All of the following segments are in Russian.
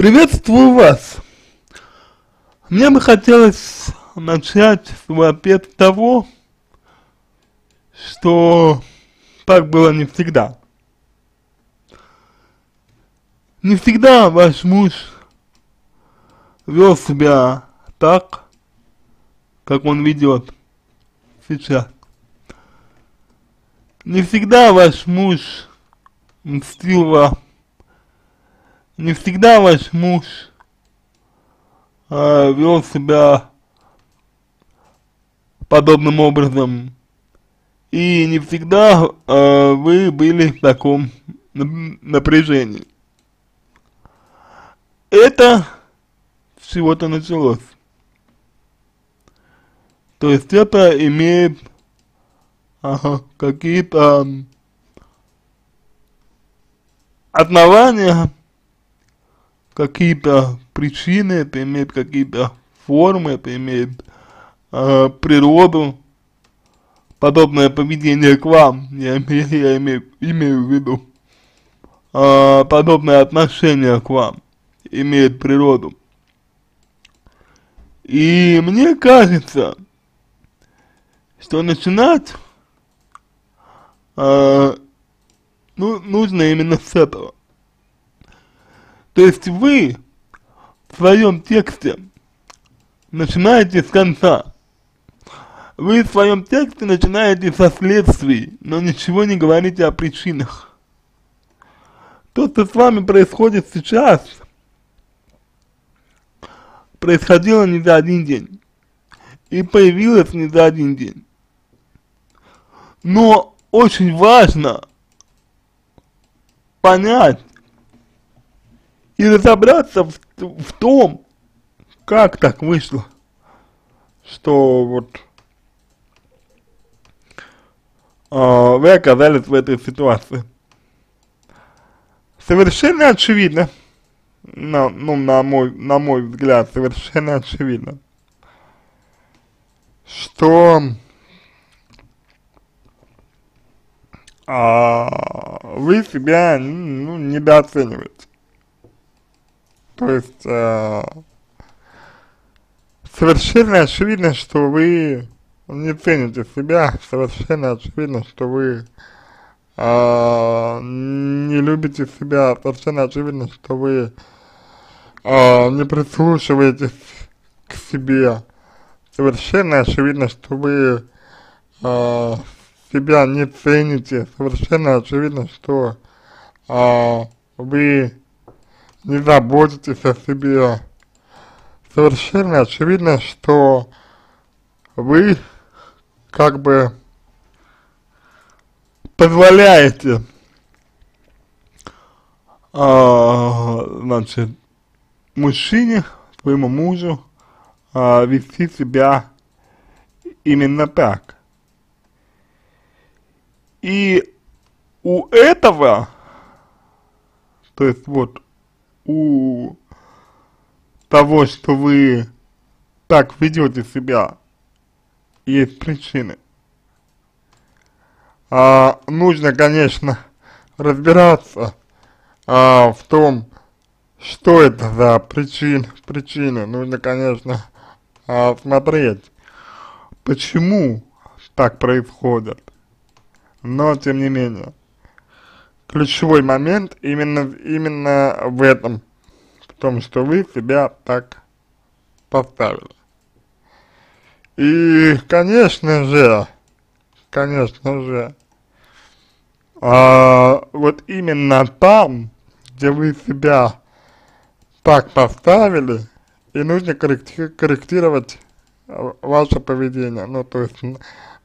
Приветствую вас. Мне бы хотелось начать свой ответ того, что так было не всегда. Не всегда ваш муж вел себя так, как он ведет сейчас. Не всегда ваш муж мстил вам. Не всегда ваш муж э, вел себя подобным образом. И не всегда э, вы были в таком напряжении. Это всего-то началось. То есть это имеет ага, какие-то основания, какие-то причины, это имеет какие-то формы, это имеет э, природу, подобное поведение к вам, я я имею, имею в виду, э, подобное отношение к вам имеет природу. И мне кажется, что начинать э, ну, нужно именно с этого. То есть вы в своем тексте начинаете с конца. Вы в своем тексте начинаете со следствий, но ничего не говорите о причинах. То, что с вами происходит сейчас, происходило не за один день. И появилось не за один день. Но очень важно понять и разобраться в, в том, как так вышло, что вот э, вы оказались в этой ситуации. Совершенно очевидно, на, ну, на мой, на мой взгляд, совершенно очевидно, что а, вы себя ну, недооцениваете. То есть а, совершенно очевидно, что вы не цените себя, совершенно очевидно, что вы а, не любите себя, совершенно очевидно, что вы а, не прислушиваетесь к себе, совершенно очевидно, что вы а, себя не цените, совершенно очевидно, что а, вы не заботитесь о себе. Совершенно очевидно, что вы как бы позволяете а, значит, мужчине, своему мужу а, вести себя именно так. И у этого, то есть вот у того, что вы так ведете себя, есть причины. А, нужно, конечно, разбираться а, в том, что это за причин, причины. Нужно, конечно, а, смотреть, почему так происходит но тем не менее. Ключевой момент именно, именно в этом, в том, что вы себя так поставили. И, конечно же, конечно же, а, вот именно там, где вы себя так поставили, и нужно корректи корректировать ваше поведение, ну, то есть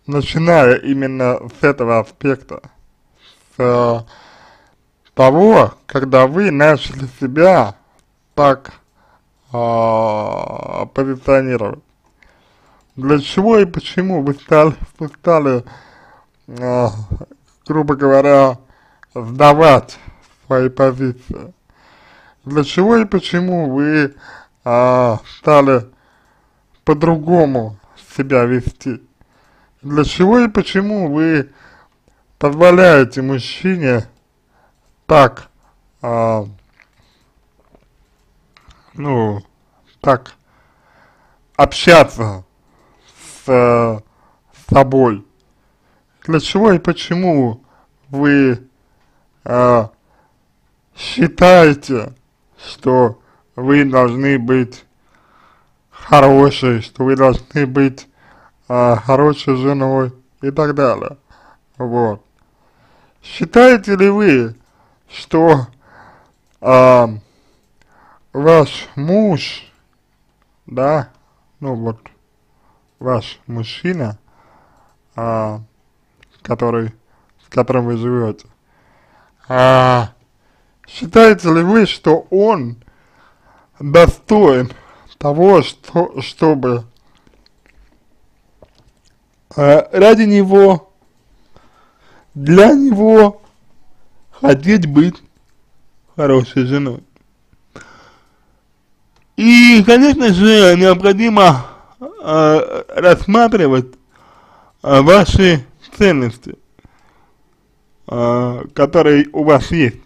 начиная именно с этого аспекта, с того, когда вы начали себя так э, позиционировать. Для чего и почему вы стали, вы стали э, грубо говоря, сдавать свои позиции. Для чего и почему вы э, стали по-другому себя вести для чего и почему вы позволяете мужчине так а, ну, так, общаться с, с собой. Для чего и почему вы э, считаете, что вы должны быть хорошей, что вы должны быть э, хорошей женой и так далее. Вот. Считаете ли вы, что э, ваш муж, да, ну вот, ваш мужчина, э, который, с которым вы живете, а, считаете ли вы, что он достоин того, что, чтобы а, ради него, для него хотеть быть хорошей женой? И, конечно же, необходимо э, рассматривать э, ваши ценности, э, которые у вас есть,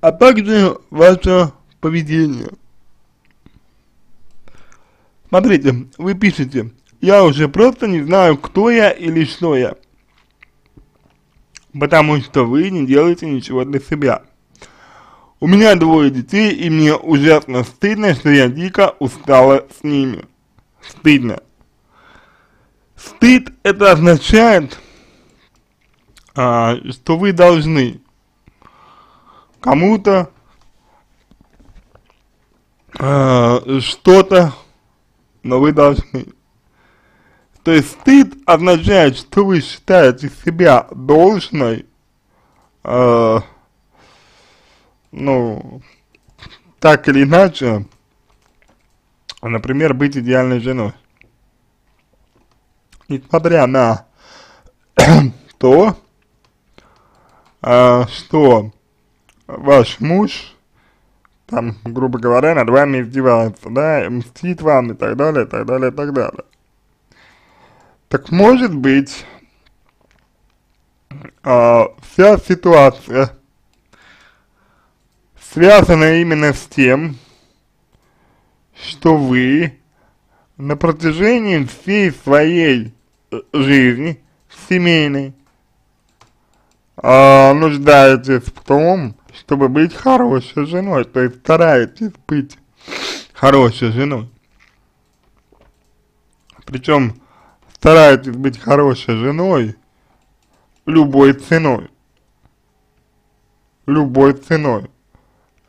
а также ваше поведение. Смотрите, вы пишете, я уже просто не знаю, кто я или что я, потому что вы не делаете ничего для себя. У меня двое детей, и мне ужасно стыдно, что я дико устала с ними. Стыдно. Стыд это означает, а, что вы должны кому-то а, что-то, но вы должны. То есть стыд означает, что вы считаете себя должной, э, ну, так или иначе, например, быть идеальной женой несмотря на то, а, что ваш муж, там, грубо говоря, над вами издевается, да, мстит вам и так далее, и так далее, и так далее. Так может быть, а, вся ситуация связана именно с тем, что вы на протяжении всей своей жизни семейной а, нуждаетесь в том, чтобы быть хорошей женой, то есть стараетесь быть хорошей женой. Причем стараетесь быть хорошей женой любой ценой. Любой ценой.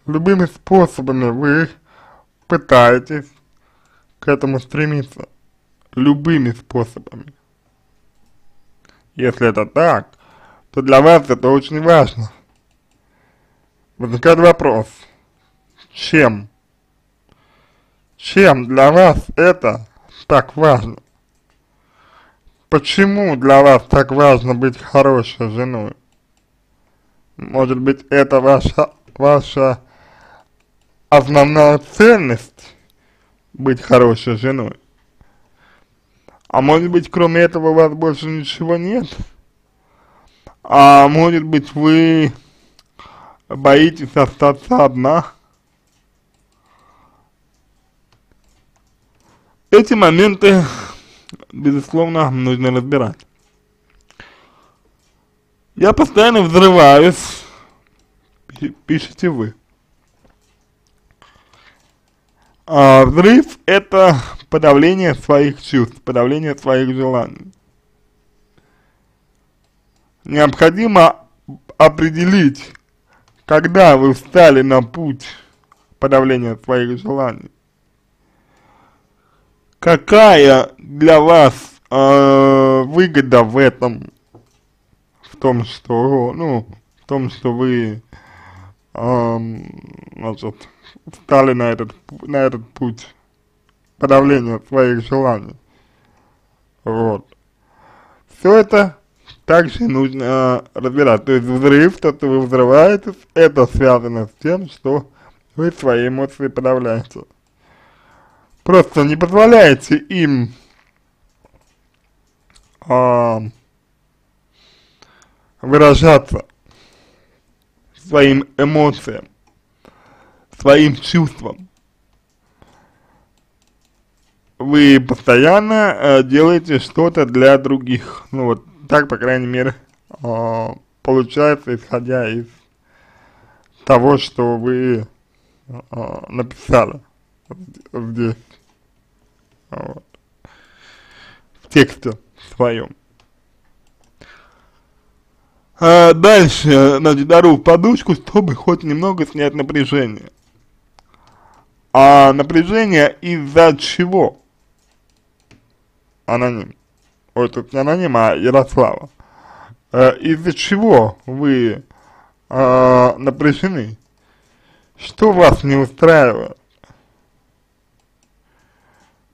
Любыми способами вы пытаетесь к этому стремиться. Любыми способами. Если это так, то для вас это очень важно. Возникает вопрос, чем? Чем для вас это так важно? Почему для вас так важно быть хорошей женой? Может быть, это ваша, ваша основная ценность быть хорошей женой? А может быть, кроме этого у вас больше ничего нет? А может быть, вы боитесь остаться одна? Эти моменты, безусловно, нужно разбирать. Я постоянно взрываюсь, пишите вы. А, взрыв это подавление своих чувств, подавление своих желаний. Необходимо определить, когда вы встали на путь подавления своих желаний. Какая для вас э, выгода в этом, в том, что, ну, в том, что вы, э, значит, встали на этот, на этот путь подавления своих желаний. Вот. Все это также нужно разбирать. То есть взрыв, то, что вы взрываетесь, это связано с тем, что вы свои эмоции подавляете. Просто не позволяете им а, выражаться своим эмоциям своим чувствам. Вы постоянно э, делаете что-то для других. Ну вот так, по крайней мере, э, получается, исходя из того, что вы э, написали здесь, вот, в тексте своем. А дальше, значит, дару подушку, чтобы хоть немного снять напряжение. А напряжение из-за чего? Аноним. Ой, тут не аноним, а Ярослава. Э, из-за чего вы э, напряжены? Что вас не устраивает?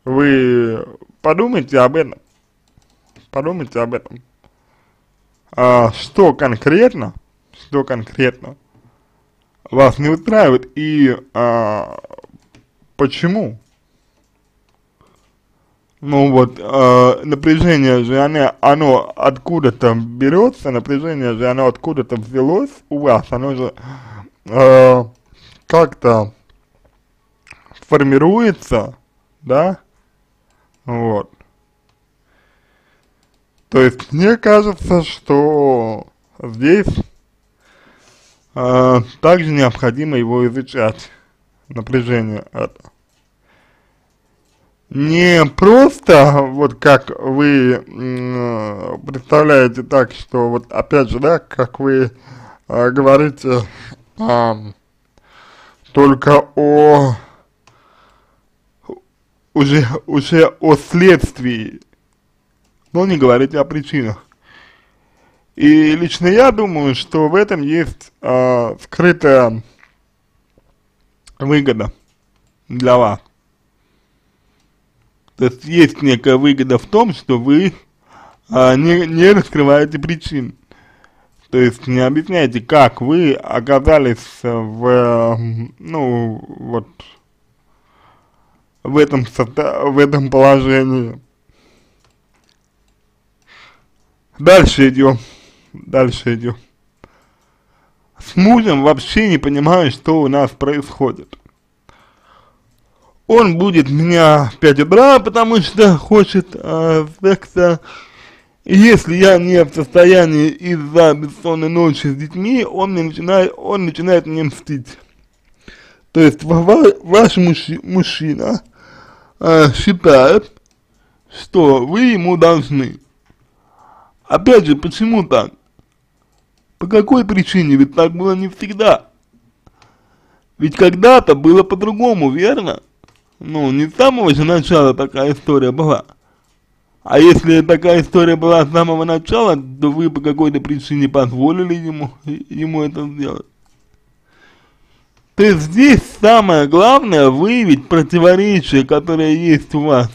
Вы подумайте об этом. Подумайте об этом. А, что конкретно, что конкретно вас не устраивает и а, почему? Ну вот, э, напряжение же, оно, оно откуда-то берется, напряжение же, оно откуда-то взялось у вас, оно же э, как-то формируется, да, вот. То есть мне кажется, что здесь э, также необходимо его изучать, напряжение это. Не просто, вот как вы э, представляете так, что вот опять же, да, как вы э, говорите э, только о уже, уже о следствии но не говорите о причинах. И лично я думаю, что в этом есть э, скрытая выгода для вас. То есть есть некая выгода в том, что вы э, не, не раскрываете причин. То есть не объясняете, как вы оказались в, ну, вот, в этом, в этом положении. Дальше идем. Дальше идем. С мужем вообще не понимаю, что у нас происходит. Он будет меня в 5 утра, потому что хочет э, секса. если я не в состоянии из-за бессонной ночи с детьми, он, мне начинает, он начинает мне мстить. То есть ваш мужчи, мужчина э, считает, что вы ему должны. Опять же, почему так? По какой причине? Ведь так было не всегда. Ведь когда-то было по-другому, верно? Ну, не с самого же начала такая история была. А если такая история была с самого начала, то вы по какой-то причине позволили ему, ему это сделать. То есть здесь самое главное выявить противоречие, которое есть у вас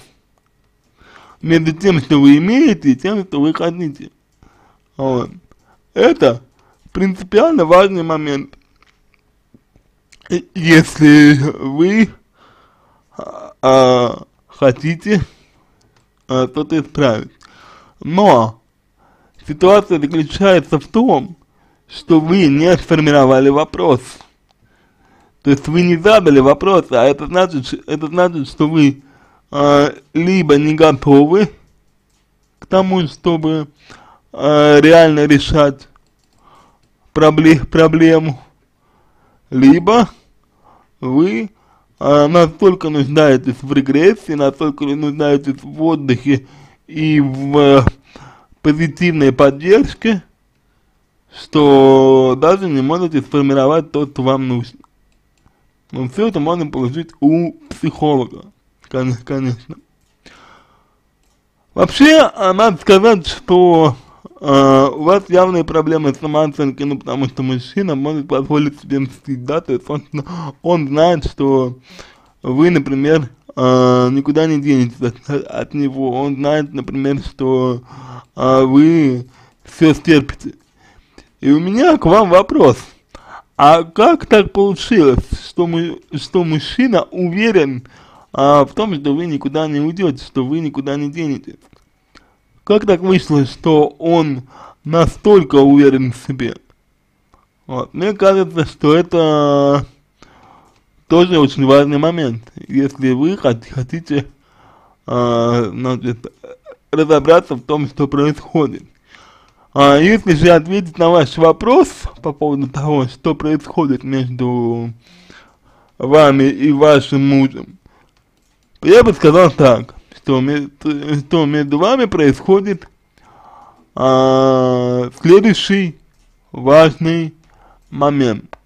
между тем, что вы имеете, и тем, что вы хотите. Вот. Это принципиально важный момент. Если вы а, хотите а, что-то исправить. Но ситуация заключается в том, что вы не сформировали вопрос. То есть вы не задали вопрос, а это значит, это значит, что вы э, либо не готовы к тому, чтобы э, реально решать проблем, проблему, либо вы э, настолько нуждаетесь в регрессии, настолько нуждаетесь в отдыхе и в э, позитивной поддержке, что даже не можете сформировать то, что вам нужно. Но все это можно получить у психолога конечно. Вообще, а, надо сказать, что э, у вас явные проблемы с самооценкой, ну, потому что мужчина может позволить себе мстить, да, то есть он, он знает, что вы, например, э, никуда не денетесь от, от него, он знает, например, что э, вы все стерпите. И у меня к вам вопрос, а как так получилось, что, мы, что мужчина уверен, а в том, что вы никуда не уйдете, что вы никуда не денетесь. Как так вышло, что он настолько уверен в себе? Вот. Мне кажется, что это тоже очень важный момент. Если вы хотите, а, значит, разобраться в том, что происходит. А если же ответить на ваш вопрос по поводу того, что происходит между вами и вашим мужем, я бы сказал так, что, что между вами происходит а, следующий важный момент.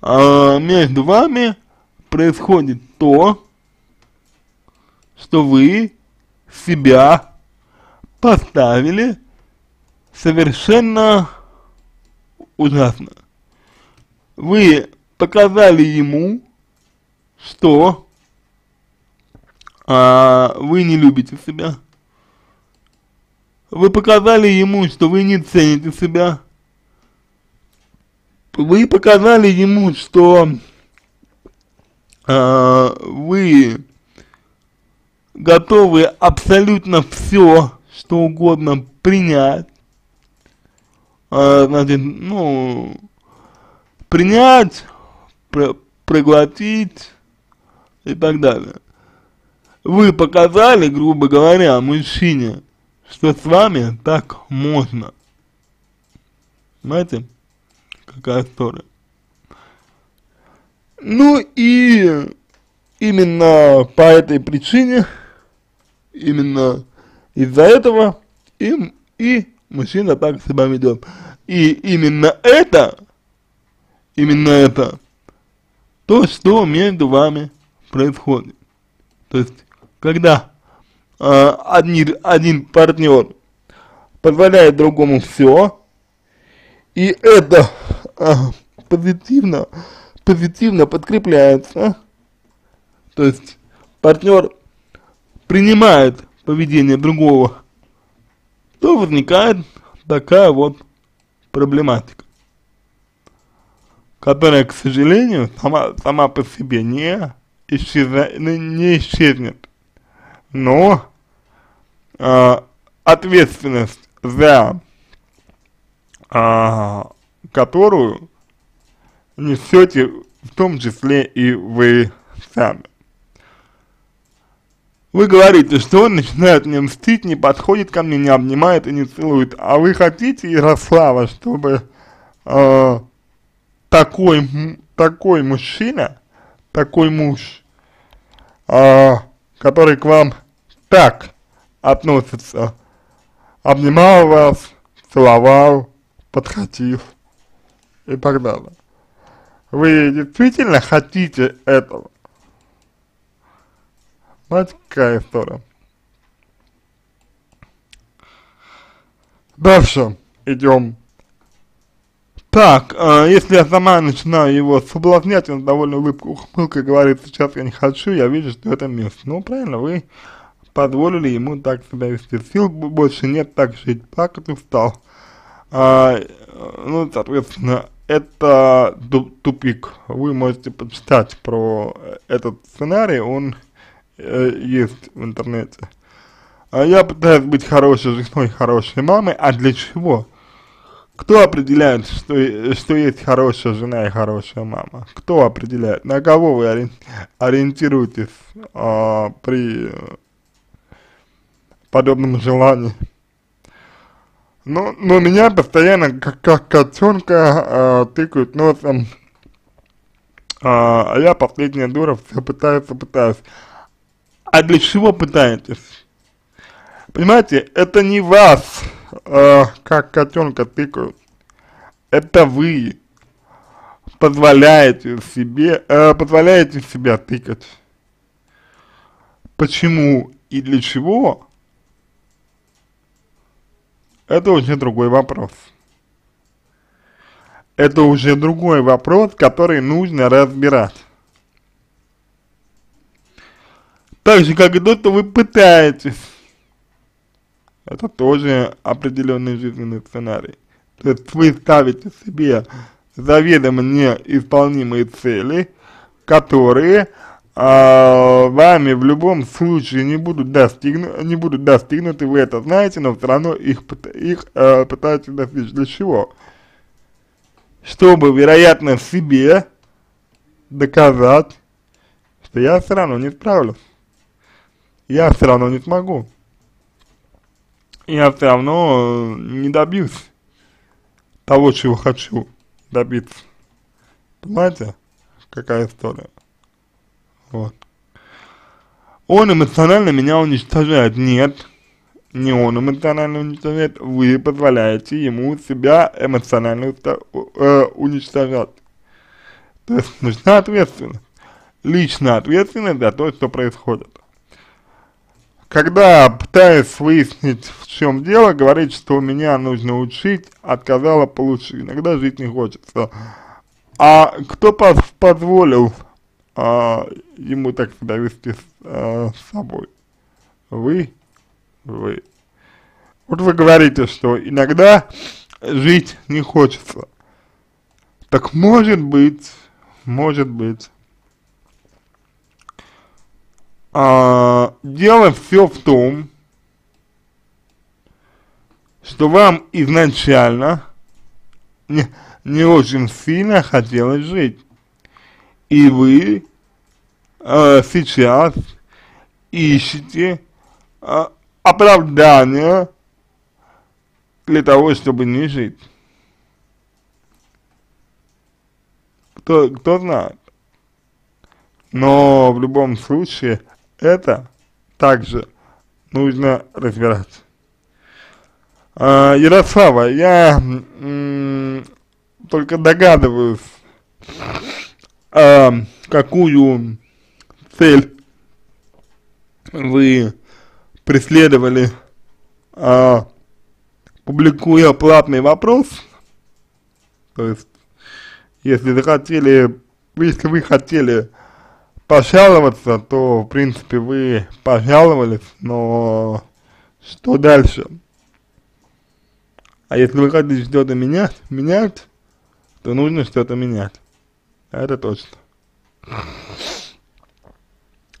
А, между вами происходит то, что вы себя поставили совершенно ужасно. Вы показали ему, что а, вы не любите себя. Вы показали ему, что вы не цените себя. Вы показали ему, что а, вы готовы абсолютно все, что угодно принять а, значит, ну, принять, про проглотить и так далее. Вы показали, грубо говоря, мужчине, что с вами так можно. Понимаете, какая история? Ну и именно по этой причине, именно из-за этого им и мужчина так себя ведет. И именно это, именно это, то, что между вами происходит. То есть, когда э, один, один партнер позволяет другому все, и это э, позитивно, позитивно подкрепляется, то есть партнер принимает поведение другого то возникает такая вот проблематика, которая, к сожалению, сама, сама по себе не, исчезна, не исчезнет, но э, ответственность за э, которую несете в том числе и вы сами. Вы говорите, что он начинает мне мстить, не подходит ко мне, не обнимает и не целует. А вы хотите, Ярослава, чтобы э, такой, такой мужчина, такой муж, э, который к вам так относится, обнимал вас, целовал, подходил и так далее. Вы действительно хотите этого? Какая история. Дальше идем. Так, э, если я сама начинаю его соблазнять, он довольно улыбкой, ухмылкой говорит, сейчас я не хочу, я вижу, что это место. Ну, правильно, вы позволили ему так себя вести. Сил больше нет так жить, плакать устал. А, ну, соответственно, это тупик. Вы можете почитать про этот сценарий, он э, есть в интернете. А я пытаюсь быть хорошей женой, хорошей мамой, а для чего? Кто определяет, что, что есть хорошая жена и хорошая мама? Кто определяет? На кого вы ориентируетесь а, при подобном желании? Ну, но меня постоянно, как, как котенка, а, тыкают носом, а, а я последняя дура, все пытаюсь, пытаюсь а для чего пытаетесь? Понимаете, это не вас, э, как котенка тыкают, это вы позволяете себе, э, позволяете себя тыкать. Почему и для чего? Это уже другой вопрос. Это уже другой вопрос, который нужно разбирать. Так же, как и то, что вы пытаетесь. Это тоже определенный жизненный сценарий. То есть вы ставите себе заведомо неисполнимые цели, которые а, вами в любом случае не будут, достигну, не будут достигнуты, вы это знаете, но все равно их, их а, пытаетесь достичь. Для чего? Чтобы, вероятно, себе доказать, что я все равно не справлюсь. Я все равно не смогу. Я все равно не добьюсь того, чего хочу добиться. Понимаете, какая история? Вот. Он эмоционально меня уничтожает. Нет, не он эмоционально уничтожает, вы позволяете ему себя эмоционально э, уничтожать. То есть нужна ответственность, личная ответственность за то, что происходит. Когда пытаюсь выяснить, в чем дело, говорит, что меня нужно учить, отказала получше. Иногда жить не хочется. А кто позволил а, ему так себя вести с, а, собой? Вы? Вы. Вот вы говорите, что иногда жить не хочется. Так может быть, может быть, а, дело все в том, что вам изначально не, не очень сильно хотелось жить. И вы э, сейчас ищете э, оправдание для того, чтобы не жить. Кто, кто знает. Но в любом случае это также нужно разбирать. А, Ярослава, я только догадываюсь, а, какую цель вы преследовали, а, публикуя платный вопрос, то есть, если захотели, если вы хотели пожаловаться, то, в принципе, вы пожаловались, но что дальше? А если вы хотите что-то менять, менять, то нужно что-то менять. Это точно.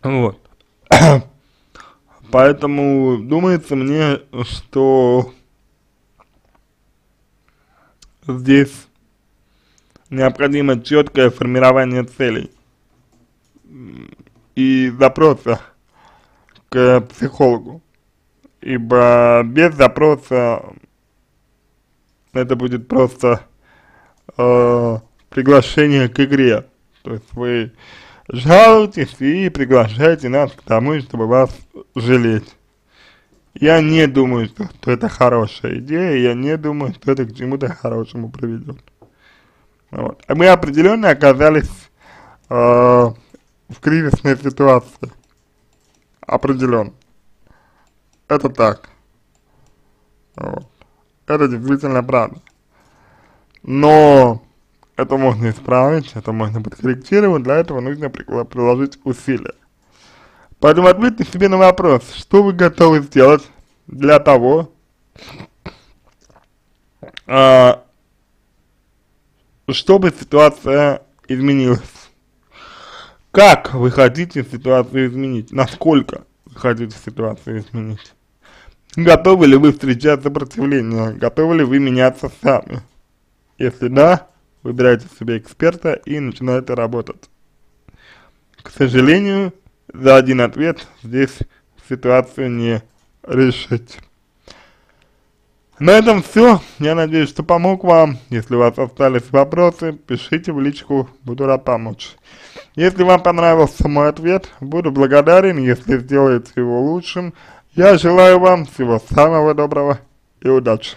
Вот. Поэтому думается мне, что здесь необходимо четкое формирование целей и запроса к психологу, ибо без запроса это будет просто э, приглашение к игре, то есть вы жалуетесь и приглашаете нас к тому, чтобы вас жалеть. Я не думаю, что, что это хорошая идея, я не думаю, что это к чему-то хорошему приведет. Вот. А мы определенно оказались э, в кризисной ситуации. Определенно. Это так. Вот. Это действительно правда. Но это можно исправить, это можно подкорректировать, для этого нужно приложить усилия. Поэтому ответьте себе на вопрос, что вы готовы сделать для того, а, чтобы ситуация изменилась. Как вы хотите ситуацию изменить? Насколько вы хотите ситуацию изменить? Готовы ли вы встречать сопротивление? Готовы ли вы меняться сами? Если да, выбирайте себе эксперта и начинайте работать. К сожалению, за один ответ здесь ситуацию не решить. На этом все. Я надеюсь, что помог вам. Если у вас остались вопросы, пишите в личку, буду рад помочь. Если вам понравился мой ответ, буду благодарен, если сделаете его лучшим. Я желаю вам всего самого доброго и удачи.